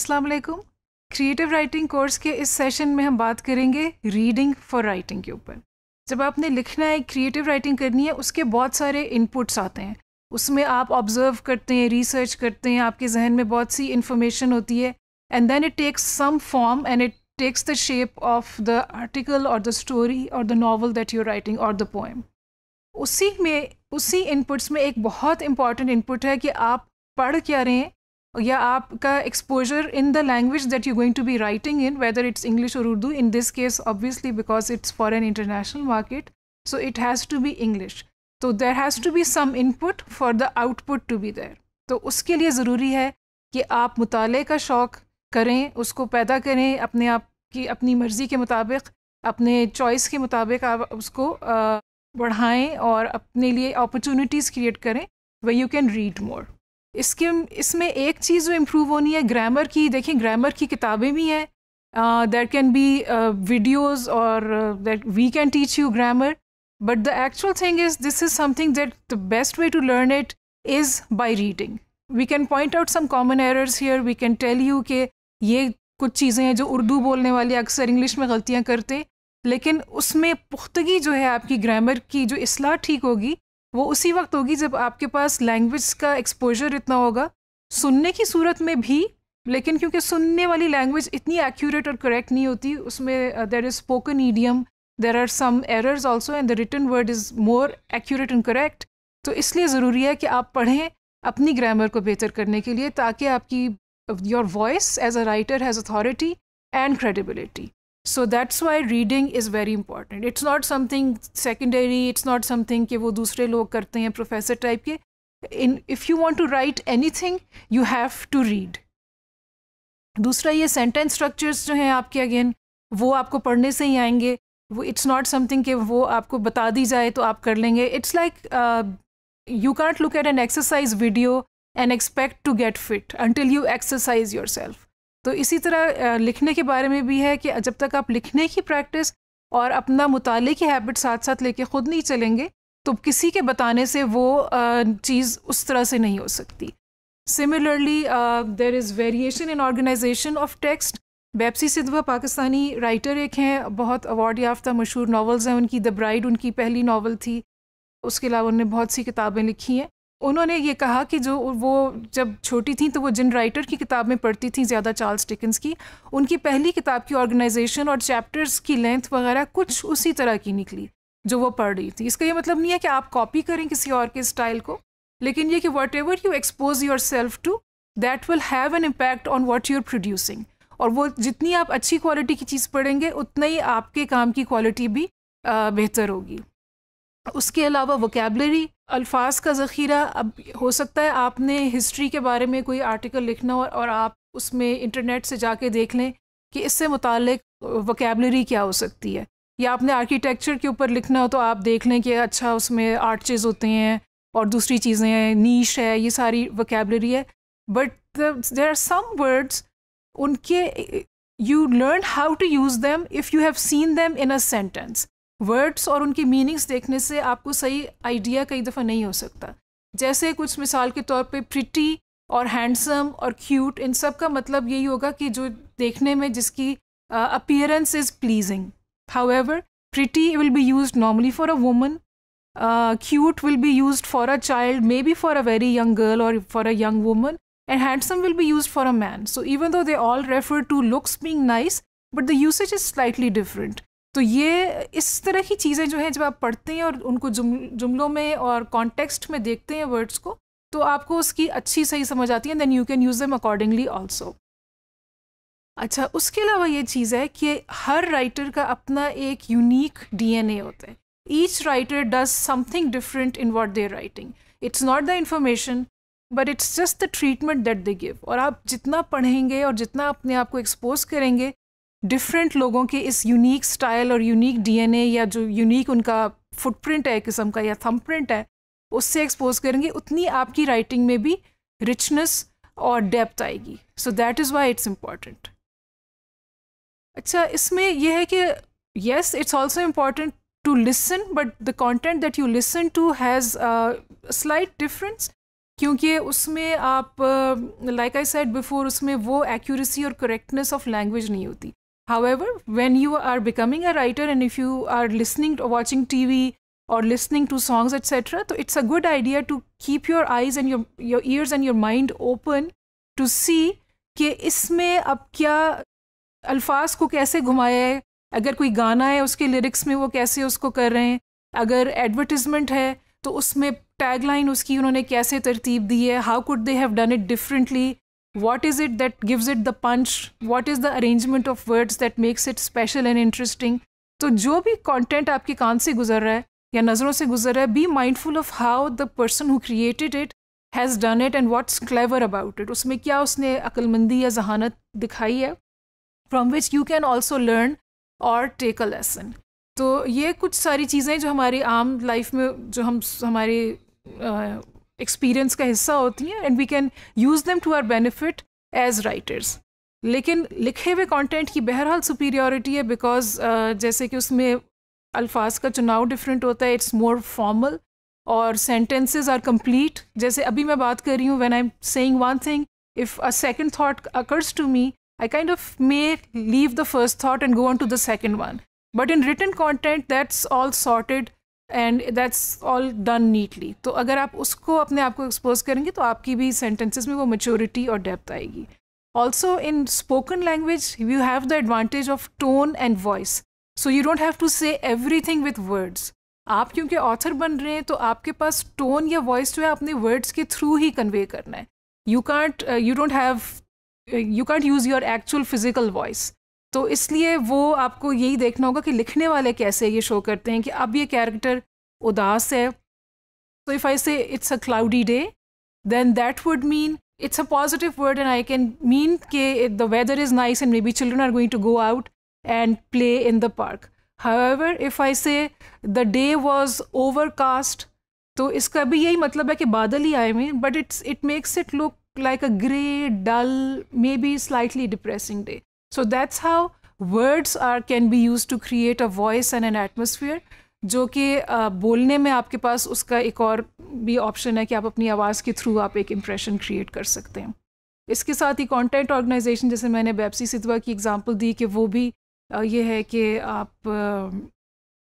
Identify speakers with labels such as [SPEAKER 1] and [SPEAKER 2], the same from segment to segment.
[SPEAKER 1] अस्सलाम वालेकुम। Creative writing course के इस सेशन में हम बात करेंगे रीडिंग फॉर राइटिंग के ऊपर। जब आपने लिखना है क्रिएटिव राइटिंग करनी है, उसके बहुत सारे इनपुट्स आते हैं। उसमें आप ऑब्ज़र्व करते हैं रिसर्च करते हैं, आपके जहन में बहुत सी इन्फॉर्मेशन होती है। And then it takes some form and it takes the shape of the article और द स्टोरी और the novel that you're writing और द पोएम उसी में, उसी इनपुट्स में एक बहुत इंपॉर्टेंट इनपुट है कि आप पढ़ क्या रहे हैं या आपका exposure in the language that you going to be writing in whether it's English और Urdu in this case obviously because it's for an international market so it has to be English तो there has to be some input for the output to be there तो उसके लिए ज़रूरी है कि आप मुताले का शौक़ करें, उसको पैदा करें, अपने आप की, अपनी मर्ज़ी के मुताबिक, अपने चॉइस के मुताबिक आप उसको बढ़ाएँ और अपने लिए अपॉर्चुनिटीज़ क्रिएट करें way you can read more इसके, इसमें एक चीज़ जो इम्प्रूव होनी है ग्रामर की देखें ग्रामर की किताबें भी हैं। देर कैन बी वीडियोज़ और that we can teach you grammar but the actual thing is this is something that the best way to learn it is by reading we can point out some common errors here we can tell you कि ये कुछ चीज़ें हैं जो उर्दू बोलने वाले अक्सर English में गलतियाँ करते हैं, लेकिन उसमें पुख्तगी जो है आपकी ग्रामर की, जो असलाह ठीक होगी वो उसी वक्त होगी जब आपके पास लैंग्वेज का एक्सपोजर इतना होगा। सुनने की सूरत में भी, लेकिन क्योंकि सुनने वाली लैंग्वेज इतनी एक्यूरेट और करेक्ट नहीं होती, उसमें there is spoken idiom there are some errors also and the written word is more accurate and correct तो इसलिए ज़रूरी है कि आप पढ़ें अपनी ग्रामर को बेहतर करने के लिए ताकि आपकी your voice as a writer has authority and credibility so that's why reading is very important it's not something secondary it's not something कि वो दूसरे लोग करते हैं प्रोफेसर टाइप के in if you want to write anything you have to read दूसरा ये sentence structures जो हैं आपके अगेन वो आपको पढ़ने से ही आएंगे वो इट्स नॉट समथिंग कि वो आपको बता दी जाए तो आप कर लेंगे it's like you can't look at an exercise video and expect to get fit until you exercise yourself तो इसी तरह लिखने के बारे में भी है कि जब तक आप लिखने की प्रैक्टिस और अपना मुताले की हैबिट साथ साथ लेके ख़ुद नहीं चलेंगे तो किसी के बताने से वो चीज़ उस तरह से नहीं हो सकती। Similarly there is variation in organization of text Bapsi Sidhwa Pakistani writer एक हैं, बहुत अवार्ड याफ्ता मशहूर नावल्स हैं, उनकी द ब्राइड उनकी पहली नावल थी। उसके अलावा उन्होंने बहुत सी किताबें लिखी हैं। उन्होंने ये कहा कि जो वो जब छोटी थी तो वो जिन राइटर की किताब में पढ़ती थी, ज़्यादा चार्ल्स टिकन्स की, उनकी पहली किताब की ऑर्गेनाइजेशन और चैप्टर्स की लेंथ वगैरह कुछ उसी तरह की निकली, जो वो पढ़ रही थी। इसका ये मतलब नहीं है कि आप कॉपी करें किसी और के स्टाइल को, लेकिन ये कि whatever you expose yourself to that will have an impact on what you're producing और वो जितनी आप अच्छी क्वालिटी की चीज़ पढ़ेंगे, उतना ही आपके काम की क्वालिटी भी बेहतर होगी। उसके अलावा वोकेबलरी अल्फाज का ज़ख़ीरा, अब हो सकता है आपने हिस्ट्री के बारे में कोई आर्टिकल लिखना हो और आप उसमें इंटरनेट से जाके देख लें कि इससे मुतक वोकेबलरी क्या हो सकती है। या आपने आर्किटेक्चर के ऊपर लिखना हो तो आप देख लें कि अच्छा उसमें आर्चेज़ होते हैं और दूसरी चीज़ें हैं, नीश है, ये सारी वोकेबलरी है। But there are some words उनके, you learn how to use them if you have seen them in a sentence. Words और उनकी मीनिंग्स देखने से आपको सही आइडिया कई दफ़ा नहीं हो सकता। जैसे कुछ मिसाल के तौर पे प्रिटी और हैंडसम और क्यूट इन सब का मतलब यही होगा कि जो देखने में जिसकी appearance is pleasing however pretty will be use normally for a woman cute will be use for a child maybe for a very young girl और for a young woman and handsome will be use for a man so even though they all refer to looks being nice but the usage is slightly different तो ये इस तरह की चीज़ें जो हैं, जब आप पढ़ते हैं और उनको जुम, जुमलों में और कॉन्टेक्स्ट में देखते हैं वर्ड्स को तो आपको उसकी अच्छी सही समझ आती है then you can use them accordingly also अच्छा उसके अलावा ये चीज़ है कि हर राइटर का अपना एक यूनिक डीएनए होता है। Each writer does something different in what their writing it's not the information but it's just the treatment that they give और आप जितना पढ़ेंगे और जितना अपने आप को एक्सपोज करेंगे डिफरेंट लोगों के इस यूनिक स्टाइल और यूनिक डीएनए या जो यूनिक उनका फुटप्रिंट है किस्म का या थंबप्रिंट है, उससे एक्सपोज करेंगे। उतनी आपकी राइटिंग में भी रिचनेस और डेप्थ आएगी। So that is why it's important अच्छा इसमें यह है कि yes it's also important to listen but the content that you listen to has slight difference क्योंकि उसमें आप लाइक आई सेड बिफोर उसमें वो एक्यूरेसी और करेक्टनेस ऑफ़ लैंग्वेज नहीं होती। However when you are becoming a writer and if you are listening watching T V or listening to songs etc so it's a good idea to keep your eyes and your your ears and your mind open to see कि इसमें अब क्या अल्फाज को कैसे घुमाया है, अगर कोई गाना है उसके लिरिक्स में वो कैसे उसको कर रहे हैं, अगर एडवर्टिजमेंट है तो उसमें टैगलाइन उसकी उन्होंने कैसे तरतीब दी है how could they have done it differently what is it that gives it the punch? What is the arrangement of words that makes it special and interesting? तो जो भी कंटेंट आपके कान से गुजर रहा है या नज़रों से गुजर रहा है be mindful of how the person who created it has done it and what's clever about it उसमें क्या उसने अक्लमंदी या जहानत दिखाई है? From which you can also learn और टेक अ लेसन तो ये कुछ सारी चीज़ें जो हमारी आम लाइफ में, जो हम, हमारे एक्सपीरियंस का हिस्सा होती हैं and we can use them to our benefit as writers लेकिन लिखे हुए कंटेंट की बहरहाल सुपीरियोरिटी है बिकॉज़ uh, जैसे कि उसमें अल्फाज का चुनाव डिफरेंट होता है इट्स मोर फॉर्मल और सेंटेंसेस आर कंप्लीट जैसे अभी मैं बात कर रही हूँ when I am saying one thing if a second thought occurs to me I kind of may leave the first thought and go on to the second one but in written content that's all sorted and that's all done neatly तो अगर आप उसको अपने आप को expose करेंगे तो आपकी भी सेंटेंसेस में वो मेच्योरिटी और डेप्थ आएगी. Also in spoken language you have the advantage of tone and voice so you don't have to say everything with words आप क्योंकि ऑथर बन रहे हैं तो आपके पास टोन या वॉइस जो है अपने वर्ड्स के थ्रू ही कन्वे करना है. You can't you don't have you can't use your actual physical voice तो इसलिए वो आपको यही देखना होगा कि लिखने वाले कैसे ये शो करते हैं कि अब ये कैरेक्टर उदास है। तो if I say it's a cloudy day then that would mean it's a positive word and I can mean के the weather is nice and maybe children are going to go out and play in the park however if I say the day was overcast तो इसका भी यही मतलब है कि बादल ही आए हुए but it's it makes it look like a grey dull maybe slightly depressing day So that's how words are can be use to create a voice and an atmosphere जो कि बोलने में आपके पास उसका एक और भी ऑप्शन है कि आप अपनी आवाज़ के थ्रू आप एक इम्प्रेशन क्रिएट कर सकते हैं। इसके साथ ही कंटेंट ऑर्गेनाइजेशन जैसे मैंने बेबसी सितवा की एग्जांपल दी कि वो भी ये है कि आप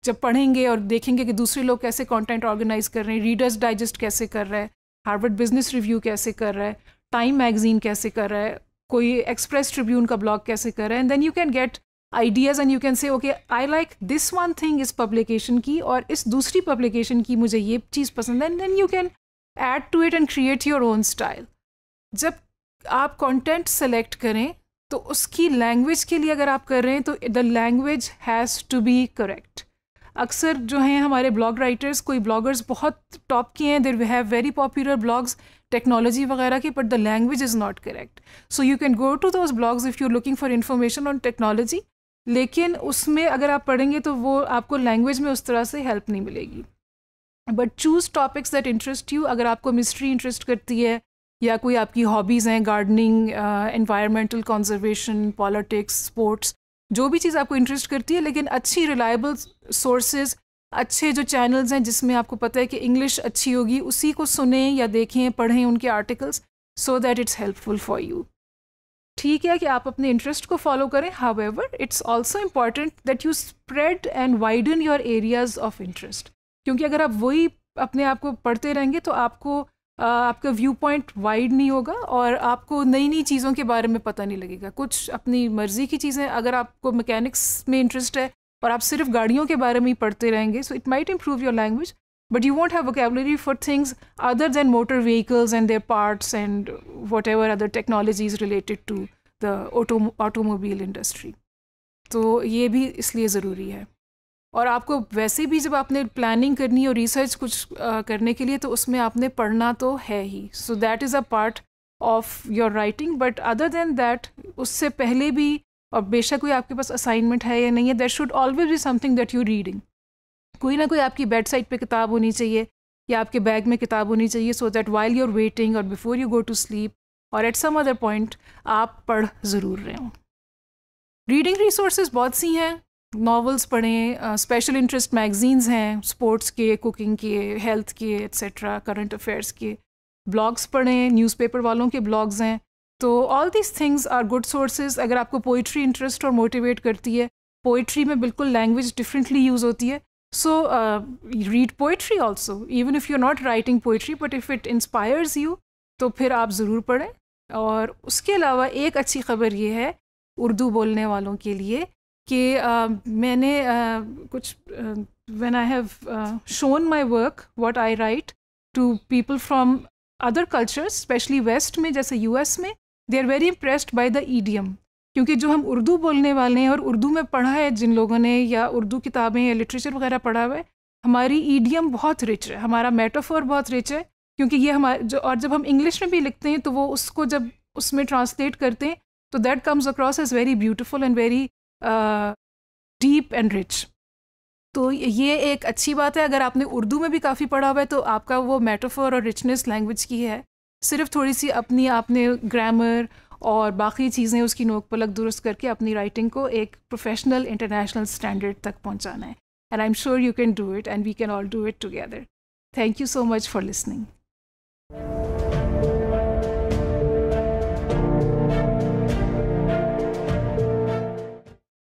[SPEAKER 1] जब पढ़ेंगे और देखेंगे कि दूसरे लोग कैसे कंटेंट ऑर्गेनाइज कर रहे हैं रीडर्स डाइजेस्ट कैसे कर रहा है हार्वर्ड बिज़नेस रिव्यू कैसे कर रहा है टाइम मैगजीन कैसे कर रहा है कोई एक्सप्रेस ट्रिब्यून का ब्लॉग कैसे कर? रहा है and then you can get ideas and you can say okay I like this one thing इस पब्लिकेशन की और इस दूसरी पब्लिकेशन की मुझे ये चीज़ पसंद है। And then you can add to it and create your own style जब आप कंटेंट सेलेक्ट करें तो उसकी लैंग्वेज के लिए अगर आप कर रहे हैं तो the language has to be correct अक्सर जो हैं हमारे ब्लॉग राइटर्स कोई ब्लॉगर्स बहुत टॉप के हैं there have very popular blogs technology वगैरह के but the language is not correct so you can go to those blogs if you looking for information on technology लेकिन उसमें अगर आप पढ़ेंगे तो वो आपको लैंग्वेज में उस तरह से हेल्प नहीं मिलेगी. But choose topics that interest you अगर आपको मिस्ट्री इंटरेस्ट करती है, या कोई आपकी हॉबीज़ हैं gardening environmental conservation politics sports जो भी चीज़ आपको इंटरेस्ट करती है, लेकिन अच्छी रिलायबल सोर्सेज अच्छे जो चैनल्स हैं जिसमें आपको पता है कि इंग्लिश अच्छी होगी, उसी को सुने या देखें, पढ़ें उनके articles so that it's helpful for you ठीक है कि आप अपने इंटरेस्ट को फॉलो करें however it's also important that you spread and widen your areas of interest क्योंकि अगर आप वही अपने आप को पढ़ते रहेंगे तो आपको आपका व्यू पॉइंट वाइड नहीं होगा और आपको नई नई चीज़ों के बारे में पता नहीं लगेगा। कुछ अपनी मर्ज़ी की चीज़ें, अगर आपको मैकेनिक्स में इंटरेस्ट है और आप सिर्फ़ गाड़ियों के बारे में ही पढ़ते रहेंगे so it might improve your language but you won't have vocabulary for things other than motor vehicles and their parts and whatever other technologies related to the automobile industry तो ये भी इसलिए ज़रूरी है। और आपको वैसे भी जब आपने प्लानिंग करनी और रिसर्च कुछ करने के लिए तो उसमें आपने पढ़ना तो है ही। So that is a part of your writing but other than that उससे पहले भी और बेशक कोई आपके पास असाइनमेंट है या नहीं है there should always be something that you reading कोई ना कोई आपकी बेड साइड पर किताब होनी चाहिए या आपके बैग में किताब होनी चाहिए so that while you're waiting और before you go to sleep और एट सम अदर पॉइंट आप पढ़ ज़रूर रहे हो। रीडिंग रिसोर्सेज बहुत सी हैं नॉवेल्स पढ़ें स्पेशल इंटरेस्ट मैगजीन्स हैं स्पोर्ट्स के कुकिंग के हेल्थ के एट्सट्रा करंट अफेयर्स के। ब्लॉग्स पढ़ें न्यूज़पेपर वालों के ब्लॉग्स हैं तो all these things are good sources अगर आपको पोइट्री इंटरेस्ट और मोटिवेट करती है पोइट्री में बिल्कुल लैंग्वेज डिफरेंटली यूज़ होती है. So read poetry also even if you not writing poetry but if it inspires you तो फिर आप ज़रूर पढ़ें. और उसके अलावा एक अच्छी खबर ये है उर्दू बोलने वालों के लिए कि uh, मैंने uh, कुछ when I have shown my work what I write to people from other cultures specially west में जैसे यूएस में they are very impressed by the idiom क्योंकि जो हम उर्दू बोलने वाले हैं और उर्दू में पढ़ा है जिन लोगों ने या उर्दू किताबें या लिटरेचर वगैरह पढ़ा हुआ है, हमारी ईडियम बहुत रिच है, हमारा मेटाफोर बहुत रिच है, क्योंकि ये हमारे जो, और जब हम इंग्लिश में भी लिखते हैं तो वो उसको जब उसमें ट्रांसलेट करते हैं तो that comes across is very beautiful and very deep and rich तो ये एक अच्छी बात है, अगर आपने उर्दू में भी काफ़ी पढ़ा हुआ है तो आपका वो मेटाफोर और रिचनेस लैंग्वेज की है। सिर्फ़ थोड़ी सी अपनी आपने ग्रामर और बाकी चीज़ें उसकी नोक पलक दुरुस्त करके अपनी राइटिंग को एक प्रोफेशनल इंटरनेशनल स्टैंडर्ड तक पहुंचाना है। And I am sure you can do it and we can all do it together thank you so much for listening